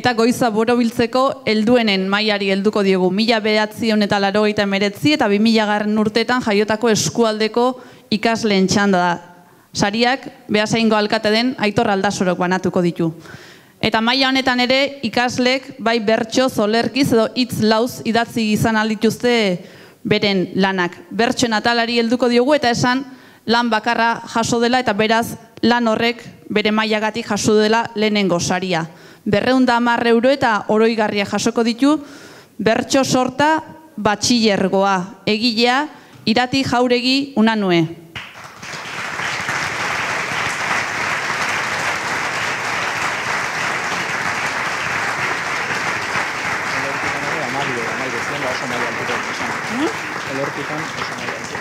eta goiza borobiltzeko helduenen mailari helduko diogu. Mila behatzion eta laro eta emeretzi eta bi mila garren urtetan jaiotako eskualdeko ikasleen txanda da. Sariak, behasaingo alkate den, aitor aldasorok banatuko ditu. Eta maila honetan ere ikaslek bai bertso zolerkiz edo hitz lauz idatzi izan aldituzte beren lanak. Bertso natalari helduko diogu eta esan lan bakarra jaso dela eta beraz lan horrek bere mailagatik jaso dela lehenengo saria. Berreunda hamar euro eta oroigarria jasoko ditu bertso sorta batxillergoa. Egilea irati jauregi unanue. Elortikan oso maila altuko amaia.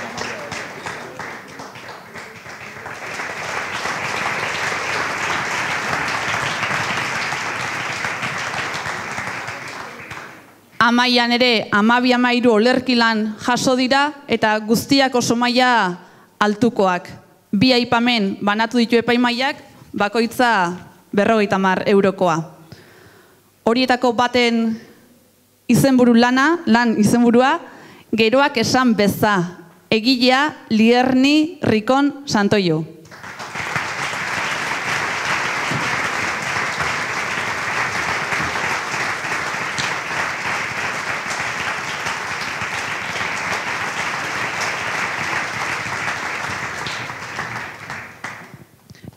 Amaian ere, amabi amairu olerkilan jaso dira eta guztiak oso maila altukoak. Bi aipamen banatu ditu epaimaiak, bakoitza berrogeita mar eurokoa. Horietako baten izenburu lana, lan izenburua, geroak esan beza, egilea Lierni Rikon Santoio.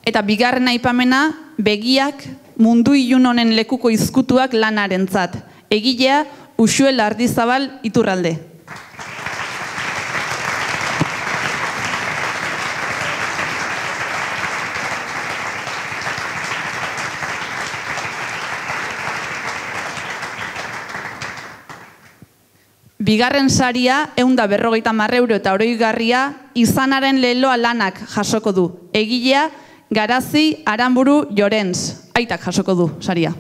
Eta bigarren aipamena, begiak mundu ilun honen lekuko izkutuak lanarentzat. Egilea Uxuel Ardizabal Iturralde. Bigarren saria, eunda berrogeita marreuro eta oroigarria, izanaren leloa lanak jasoko du. Egilea, Garazi Aramburu Jorens. Aitak jasoko du, saria.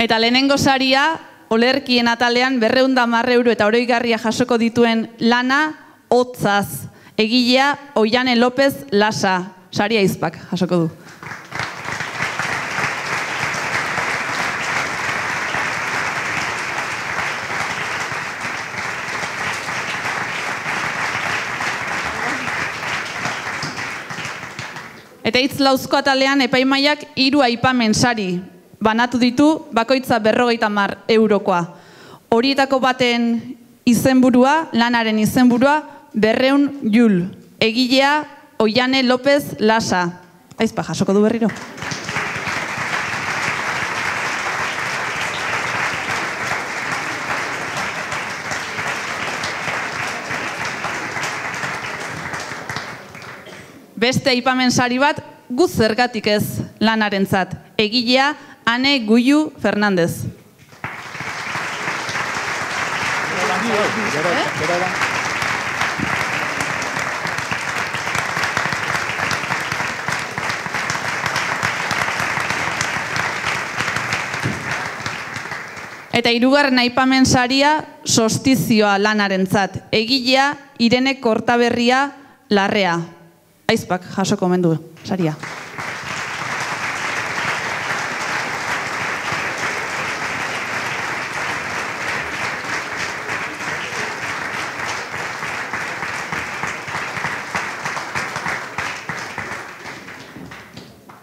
Eta lehenengo saria, olerkien atalean berreunda euro eta oroigarria jasoko dituen lana, hotzaz. Egilea, Oiane López Lasa. Saria izpak jasoko du. Eta hitz lauzko atalean epaimaiak hiru aipamen sari banatu ditu bakoitza berrogeita mar eurokoa. Horietako baten izenburua, lanaren izenburua, berreun jul. Egilea, Oiane López Lasa. Aizpa, jasoko du berriro. Beste aipamen sari bat, guz zergatik ez lanarentzat. Egilea, Ane Guiu Fernandez. Da. Eta hirugarren aipamen saria sostizioa lanarentzat. Egilea Irene Kortaberria Larrea. Aizpak jasoko mendu saria.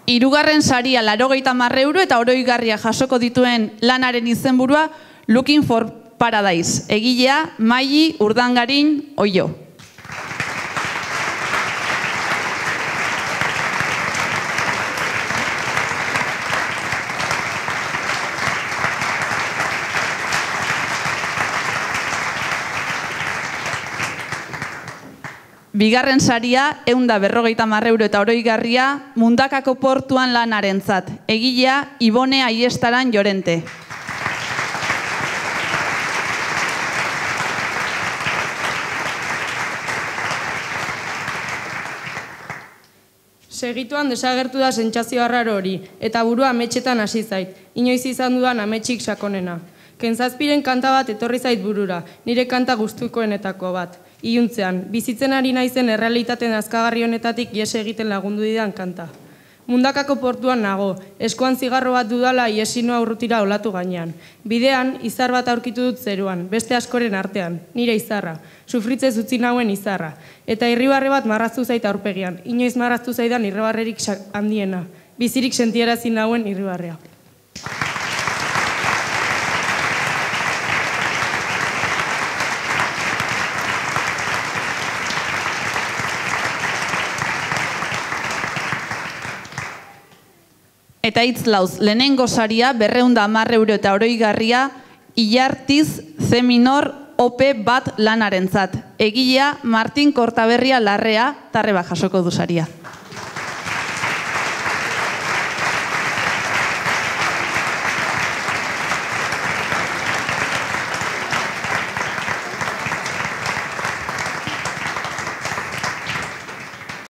Hirugarren saria larogeita euro eta oroigarria jasoko dituen lanaren izenburua Looking for Paradise. Egilea Maili Urdangarin Oio. Bigarren saria, eunda berrogeita euro eta oroigarria, mundakako portuan lanarentzat. Egilea, Ibone Aiestaran Jorente. Segituan desagertu da sentsazio arraro hori, eta burua ametxetan hasi zait, inoiz izan dudan ametxik sakonena. Kentzazpiren kanta bat etorri zait burura, nire kanta gustukoenetako bat. Iuntzean, bizitzen ari naizen errealitaten azkagarri honetatik ies egiten lagundu didan kanta. Mundakako portuan nago, eskuan zigarro bat dudala iesinoa urrutira olatu gainean. Bidean, izar bat aurkitu dut zeruan, beste askoren artean, nire izarra, sufritze utzi nauen izarra. Eta irribarre bat marraztu zait aurpegian, inoiz marraztu zaidan irribarrerik handiena, bizirik sentiarazi nauen irribarrea. Eta hitz lauz, lehenengo saria berreunda hamar euro eta oroigarria ilartiz C minor OP bat lanarentzat. Egilea Martin Kortaberria larrea tarreba jasoko du saria.